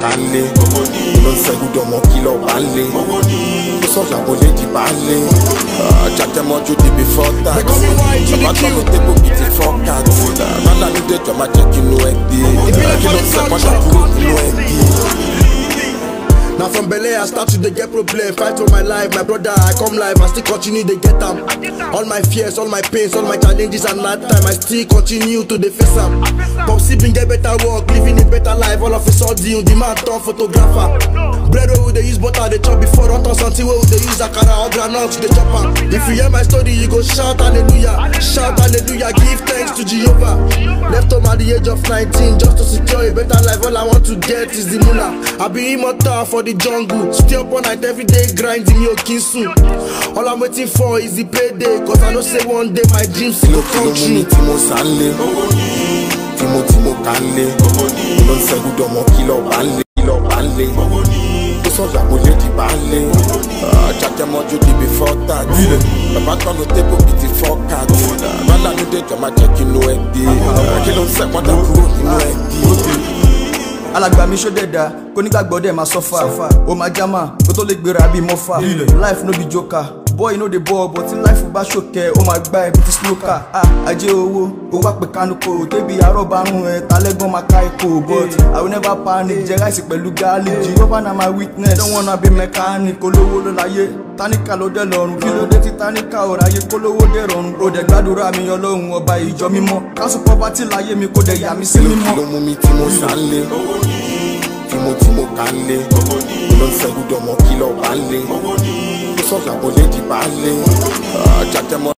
bàtà ló ń sẹ́gun dọ̀mọ́ kí lọ ó sọ̀rọ̀ àwọn lédi bá ah, jàjẹmọ́jú di before tax ló dépò bíi ti forecast nánà ló dé jọ máa jẹ́ kí inú ẹ dé kí ló ń sẹ́kọ̀ọ́ ṣàkóso inú ẹ dé. Now from Bele I start to dey get problem Fight for my life, my brother I come live I still continue dey get them. All my fears, all my pains, all my challenges and hard time I still continue to dey face am Popsi bin get better work, living a better life All of a sardine, di man turn photographer. Bread wey we dey use butter dey chop before don turn something wey we dey use akara or groundnut dey chop am. If you hear my story, you go shout hallelujah, shout hallelujah, give thanks to Jehovah. Left home at the age of 19 just to secure a better life. All I want to get is the moolah. I be immortal for the jungle, stay up all night every day grinding me okinsu. All I'm waiting for is the payday, cause I know say one day my dreams go come true tí mo tí mo kà ń lé ló ń sẹ́gun dọ̀mọ́ kí lọ bá ń lé kí lọ bá ń lé tó sọ̀rọ̀ àpòlé di bá ń lé jàjẹmọ́jú di before tax bàbá tọ́nu tébù bíi ti four cat bàbá ló dé máa jẹ́ kí inú ẹ dé kí ló ń sẹ́gun dà kúrò nínú ẹ dé alàgbà mi ṣó dẹ̀dá kò máa sọ́fà ó máa jámà kó tó lè gbéra bíi mọ́fà life no be joker boy no dey ball but in tí láìfù bá ṣòkẹ́ ó máa gbá ẹbí ti snooker ah ajé owó ó wá pé kánúkò débi àárọ̀ bá rún ẹ talẹ́gbọ́n máa ká ikò but i will never panic jẹ ráìsì pẹ̀lú garlic jehovah na my witness don't wanna be mechanic olówó ló láyé táníkà ló dé lọ́rùn kí ló dé tí táníkà ò ráyé kó lówó dé rọrùn ó dẹ̀ gbàdúrà mi ọlọ́run ọba ìjọ mímọ́ kásù pọ́pátì láyé mi kó dẹ̀ yà mí sí mímọ́. ló mú mi tí mo sá ń lé tí mo tí mo ká ń lé ló ń sẹ́gun dọ̀mọ́ kí lọ́ọ́ bá ń lé sọ̀tà kò lè di baálé.